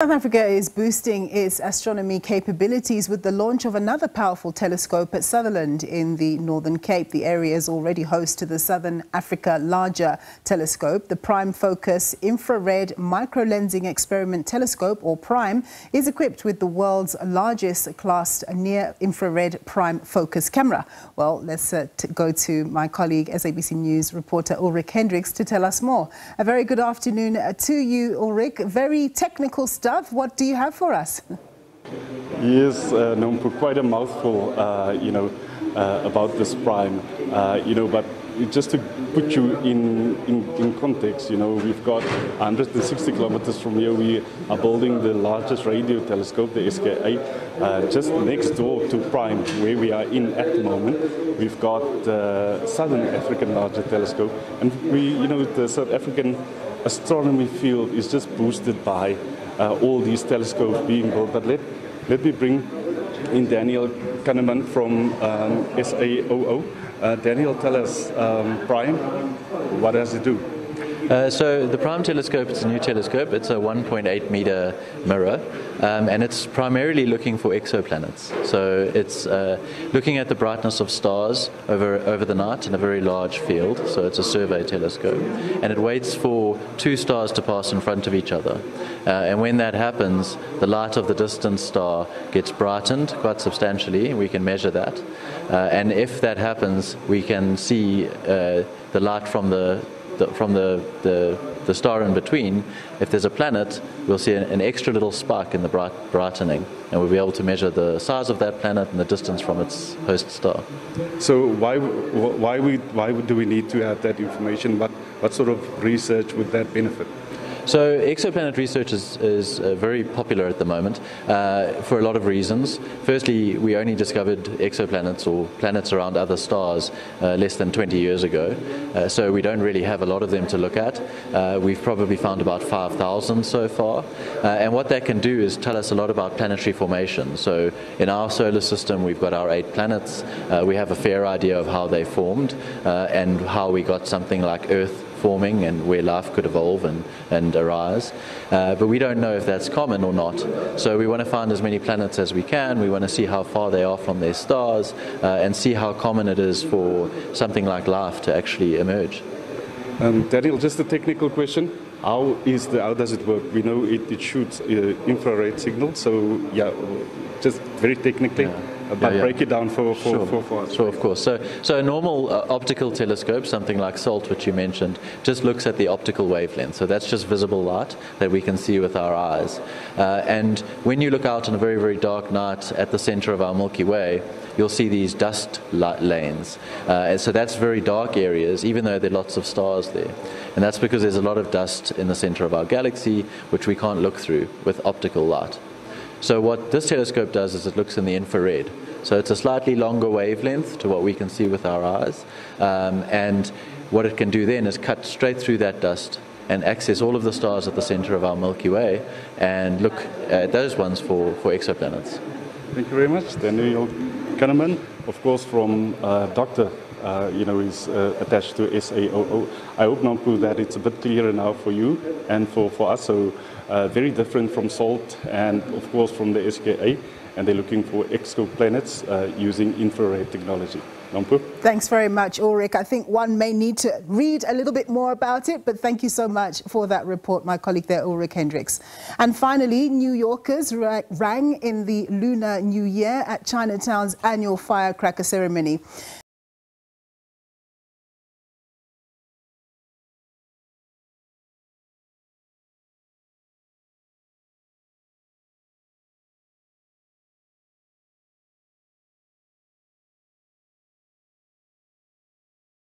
South Africa is boosting its astronomy capabilities with the launch of another powerful telescope at Sutherland in the Northern Cape. The area is already host to the Southern Africa Larger Telescope. The Prime Focus Infrared Microlensing Experiment Telescope, or PRIME, is equipped with the world's largest class near-infrared prime focus camera. Well, let's uh, go to my colleague, SABC News reporter Ulrich Hendriks, to tell us more. A very good afternoon uh, to you, Ulrich. Very technical stuff stuff. What do you have for us? Yes, uh, Nompu, quite a mouthful, uh, you know, about this prime, uh, you know, but just to put you in, in, in, context, you know, we've got 160 kilometers from here, we are building the largest radio telescope, the SKA, uh, just next door to Prime, where we are in at the moment. We've got the Southern African larger telescope, and we, you know, the South African astronomy field is just boosted by uh, all these telescopes being built. But let, let me bring in Daniel Cunnama from um, SAAO. Uh, Daniel, tell us, um, Prime, what does it do? Uh, so the Prime telescope is a new telescope. It's a 1.8 meter mirror, um, and it's primarily looking for exoplanets. So it's uh, looking at the brightness of stars over over the night in a very large field. So it's a survey telescope, and it waits for two stars to pass in front of each other. Uh, and when that happens, the light of the distant star gets brightened quite substantially. We can measure that, uh, and if that happens, we can see uh, the light from the the, from the, the, the, star in between, if there's a planet, we'll see an, an, extra little spark in the bright, brightening, and we'll be able to measure the size of that planet and the distance from its host star. So why, why, we, why do we need to have that information? What, what sort of research would that benefit? So exoplanet research is, is uh, very popular at the moment uh, for a lot of reasons. Firstly, we only discovered exoplanets or planets around other stars uh, less than 20 years ago, uh, so we don't really have a lot of them to look at. Uh, we've probably found about 5,000 so far, uh, and what that can do is tell us a lot about planetary formation. So in our solar system, we've got our eight planets. we have a fair idea of how they formed and how we got something like Earth forming and where life could evolve and, and arise. Uh, but we don't know if that's common or not. So we want to find as many planets as we can. We want to see how far they are from their stars uh, and see how common it is for something like life to actually emerge. Um, Daniel, just a technical question. How is the how does it work? We know it, it shoots uh, infrared signals, so yeah, just very technically. Yeah but yeah, yeah. break it down for, for, sure. for, for us. Sure, of course. So, so a normal uh, optical telescope, something like SALT, which you mentioned, just looks at the optical wavelength. So that's just visible light that we can see with our eyes. Uh, and when you look out on a very, very dark night at the center of our Milky Way, you'll see these dust lanes. Uh, so that's very dark areas, even though there are lots of stars there. And that's because there's a lot of dust in the center of our galaxy, which we can't look through with optical light. So what this telescope does is it looks in the infrared. So it's a slightly longer wavelength to what we can see with our eyes. Um, and what it can do then is cut straight through that dust and access all of the stars at the center of our Milky Way and look at those ones for, for exoplanets. Thank you very much. Daniel Cunnama, of course, from uh, Dr. Uh, you know, is uh, attached to SAAO. I hope, Nampu, that it's a bit clearer now for you and for, for us. So uh, very different from SALT and, of course, from the SKA. And they're looking for exoplanets uh, using infrared technology. Nampu? Thanks very much, Ulrich. I think one may need to read a little bit more about it, but thank you so much for that report, my colleague there, Ulrich Hendriks. And finally, New Yorkers rang in the Lunar New Year at Chinatown's annual firecracker ceremony.